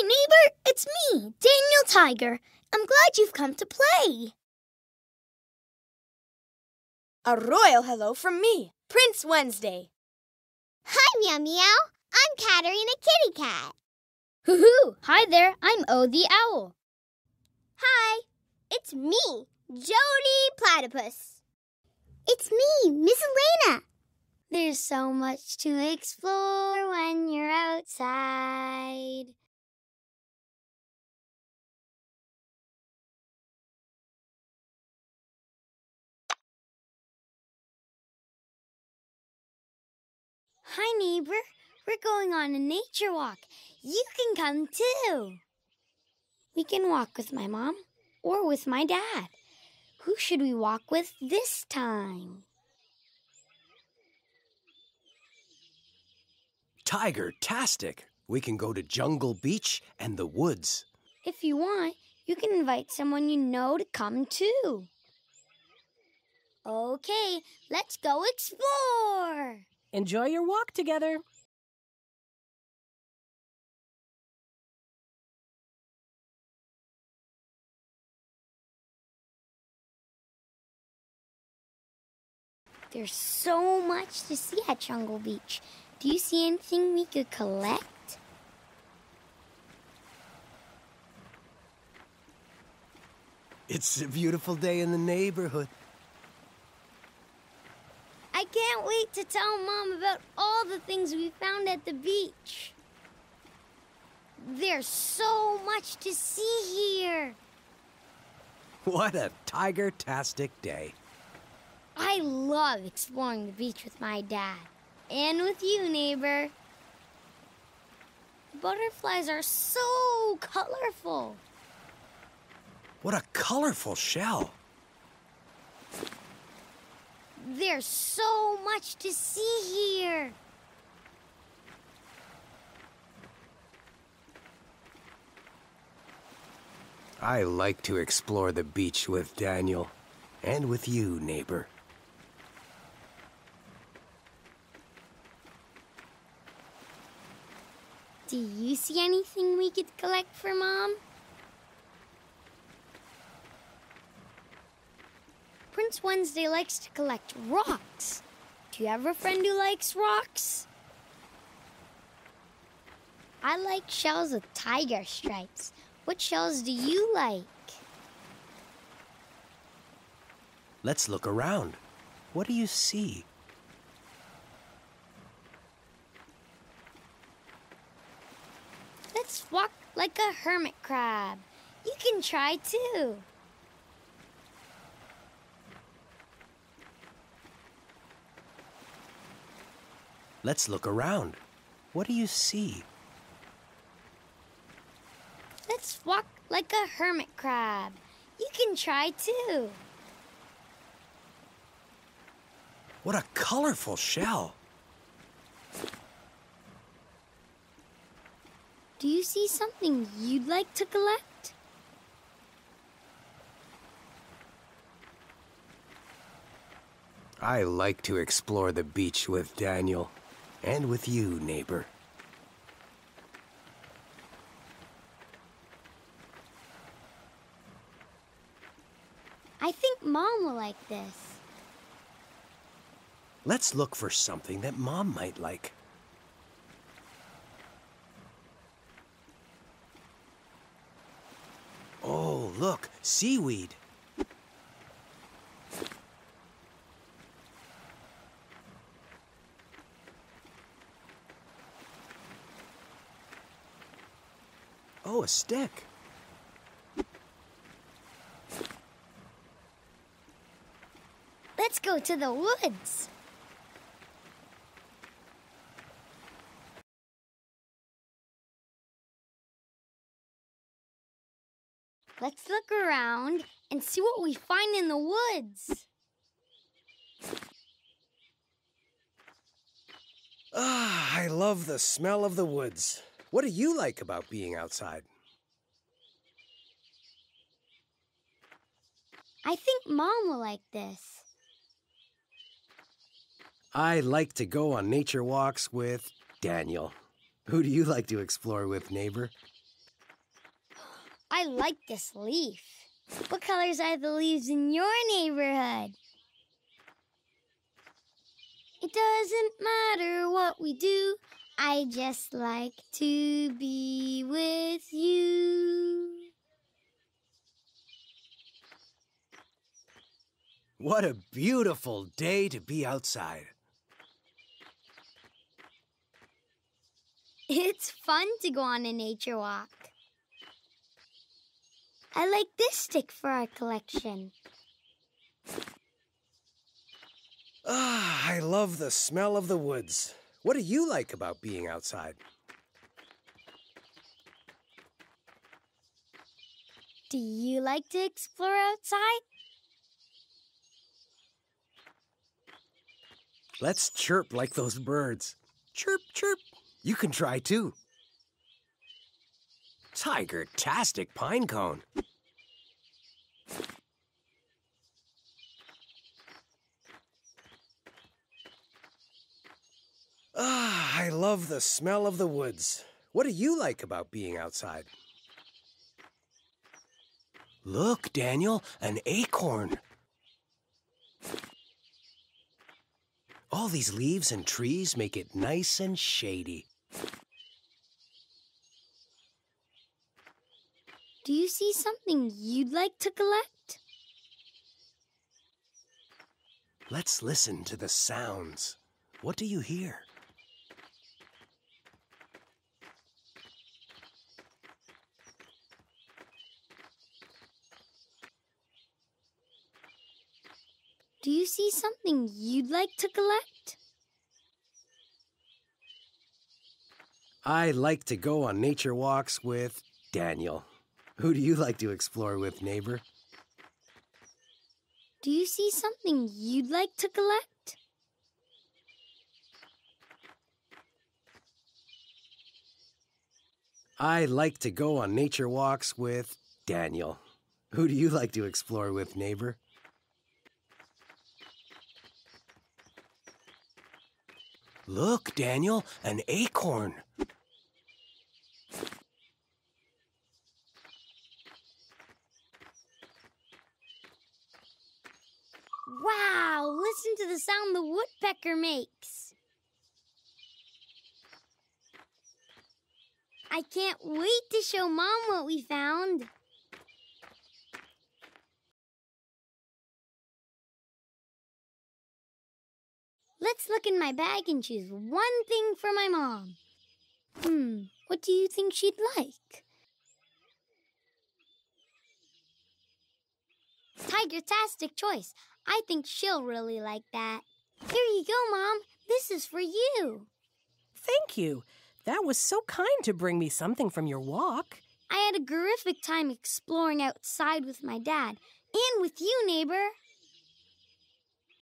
Hi, neighbor. It's me, Daniel Tiger. I'm glad you've come to play. A royal hello from me, Prince Wednesday. Hi, Meow Meow. I'm Katerina Kitty Cat. Hoo-hoo! Hi there, I'm O the Owl. Hi, it's me, Jodi Platypus. It's me, Miss Elaina. There's so much to explore when you're outside. Hi, neighbor. We're going on a nature walk. You can come too. We can walk with my mom or with my dad. Who should we walk with this time? Tiger-tastic. We can go to Jungle Beach and the woods. If you want, you can invite someone you know to come too. Okay, let's go explore. Enjoy your walk together. There's so much to see at Jungle Beach. Do you see anything we could collect? It's a beautiful day in the neighborhood. I can't wait to tell Mom about all the things we found at the beach. There's so much to see here. What a tiger-tastic day. I love exploring the beach with my dad. And with you, neighbor. Butterflies are so colorful. What a colorful shell. There's so much to see here. I like to explore the beach with Daniel. And with you, neighbor. Do you see anything we could collect for Mom? Prince Wednesday likes to collect rocks. Do you have a friend who likes rocks? I like shells with tiger stripes. What shells do you like? Let's look around. What do you see? Let's walk like a hermit crab. You can try too. Let's look around. What do you see? Let's walk like a hermit crab. You can try too. What a colorful shell. Do you see something you'd like to collect? I like to explore the beach with Daniel. And with you, neighbor. I think Mom will like this. Let's look for something that Mom might like. Oh, look, seaweed. Oh, a stick. Let's go to the woods. Let's look around and see what we find in the woods. Ah, I love the smell of the woods. What do you like about being outside? I think Mom will like this. I like to go on nature walks with Daniel. Who do you like to explore with, neighbor? I like this leaf. What colors are the leaves in your neighborhood? It doesn't matter what we do, I just like to be with you. What a beautiful day to be outside. It's fun to go on a nature walk. I like this stick for our collection. Ah, I love the smell of the woods. What do you like about being outside? Do you like to explore outside? Let's chirp like those birds. Chirp, chirp. You can try too. Tiger-tastic pine cone. Ah, I love the smell of the woods. What do you like about being outside? Look, Daniel, an acorn. All these leaves and trees make it nice and shady. Do you see something you'd like to collect? Let's listen to the sounds. What do you hear? Do you see something you'd like to collect? I like to go on nature walks with Daniel. Who do you like to explore with, neighbor? Do you see something you'd like to collect? I like to go on nature walks with Daniel. Who do you like to explore with, neighbor? Look, Daniel, an acorn. Wow, listen to the sound the woodpecker makes. I can't wait to show Mom what we found. Let's look in my bag and choose one thing for my mom. Hmm, what do you think she'd like? Tiger-tastic choice. I think she'll really like that. Here you go, Mom. This is for you. Thank you. That was so kind to bring me something from your walk. I had a terrific time exploring outside with my dad and with you, neighbor.